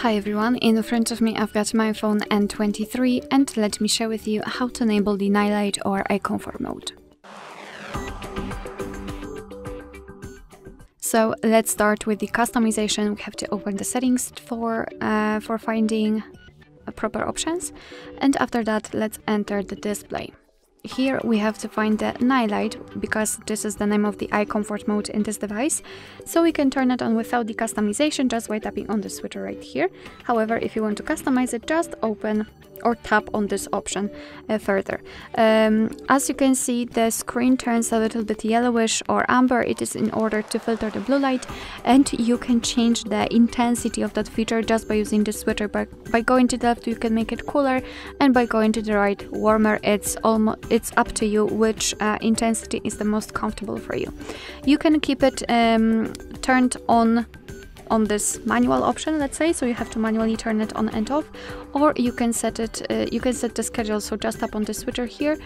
Hi everyone, in front of me I've got MyPhone N23 and let me share with you how to enable the nightlight or eye comfort mode. So let's start with the customization. We have to open the settings for, uh, for finding proper options and after that let's enter the display. Here we have to find the nightlight because this is the name of the eye comfort mode in this device. So we can turn it on without the customization just by tapping on the switcher right here. However, if you want to customize it, just open or tap on this option uh, further. Um, as you can see, the screen turns a little bit yellowish or amber. It is in order to filter the blue light and you can change the intensity of that feature just by using the switcher. By, by going to the left, you can make it cooler and by going to the right, warmer. It's almost it's up to you which uh, intensity is the most comfortable for you. You can keep it um, turned on on this manual option let's say so you have to manually turn it on and off or you can set it uh, you can set the schedule so just tap on the switcher here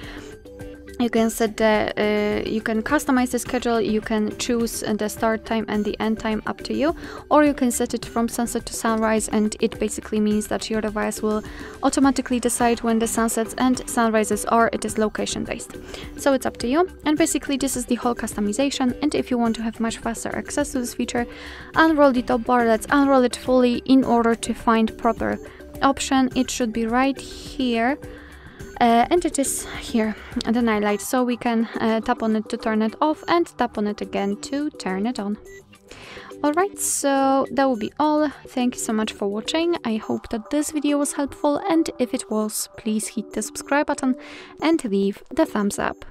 you can set the uh, you can customize the schedule you can choose the start time and the end time up to you or you can set it from sunset to sunrise and it basically means that your device will automatically decide when the sunsets and sunrises are it is location based so it's up to you and basically this is the whole customization and if you want to have much faster access to this feature unroll the top bar let's unroll it fully in order to find proper option. It should be right here uh, and it is here the nightlight so we can uh, tap on it to turn it off and tap on it again to turn it on Alright, so that will be all. Thank you so much for watching. I hope that this video was helpful and if it was, please hit the subscribe button and leave the thumbs up.